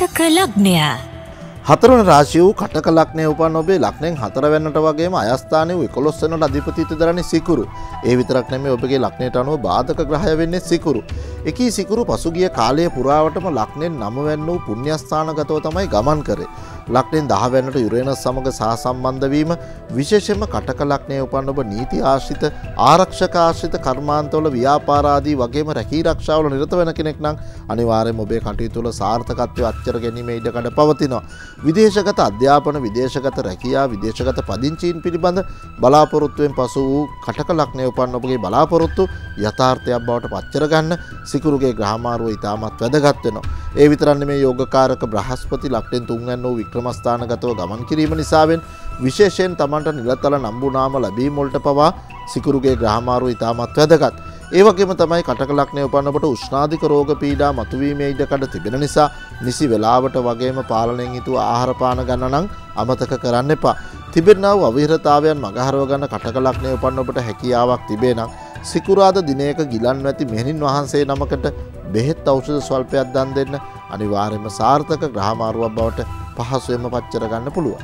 කටක ලග්නය හතරවන රාශි වූ කටක ලක්නය උපන් ඔබේ ලක්නයෙන් හතරවන්නට වගේම අයස්ථානය වූ කොළොස්සනට අධිපතිත දරණ සිකුරු ඒ විතරක් නැම ඔබගේ ලක්නයට අනුව බාධක ග්‍රහය වෙන්නේ සිකුරු. එකී සිකුරු පසුගිය කාලය පුරාවටම ලක්නෙන් නමවැන්න වූ පුුණ්‍යස්ථානගතව තමයි ගමන් කරේ. ලක්නෙන් දහවැන්නට යුරේනස් සමඟ සහසම්බන්ධවීම විශේෂෙන්ම කටක ලක්නය උපන් ඔබ නීති ආශ්‍රිත ආරක්ෂක ආශ්‍රිත කර්මාන්තවල ව්‍යාපාරාදී වගේම රැකී රක්ෂාවල නිරත වෙන කෙනෙක් නම් අනිවාර්යයෙන් ඔබේ කටයුතුල සාර්ථකත්වය අච්චර ගැනීම ඉඩකඩ පවතිනවා. විදේශගත අධ්‍යාපන විදේශගත රැකයා විදේශගත පදිංචීන් පිළිබඳ බලාපොරොත්තුවෙන් පසු වූ කටක ලක්නය උපන් ඔබගේ බලාපොරොත්තු යථාර්ථයක් බවට පච්චරගන්න සිකුරුගේ ග්‍රහමාරුව ඉතාමත් වැදගත්වෙනවා. ඒ විතරන්න මේ යෝගකාරක බ්‍රහස්පති ලක්ටෙන් තුන්ගන්න වූ වික්‍රමස්ථානගතව ගමන් කිරීම නිසාවෙන් විශේෂයෙන් තමන්ට නිලතල නම්බුනාම ලැබීමොල්ට පවා සිකුරුගේ ග්‍රහමාරුව ඉතාමත් වැදගත්. ඒවගේම තමයි කටකලක්නය උපන්නට උෂ්නාධික රෝග පීඩා මතුවීම ඉඩකඩ තිබෙන නිසා නිසි වෙලාවට වගේම පාලනෙන් හිතුව ආහරපාන ගන්න නං අමතක කරන්න එපා. තිබෙන්නාව අවිහරතාවයන් මගහරව ගන්න කටකලක්නය උපන්න ඔබට හැකියාවක් තිබේ නම් සිකුරාද දිනයක ගිලන් ඇති මෙහනින් වහන්සේ නමකට බෙහෙත් අවෂද ස්වල්පයක් දන් දෙන්න අනිවාර්යම සාර්ථක ග්‍රහමාරුවක් බවට පහසුවම පච්චරගන්න පුළුවන්.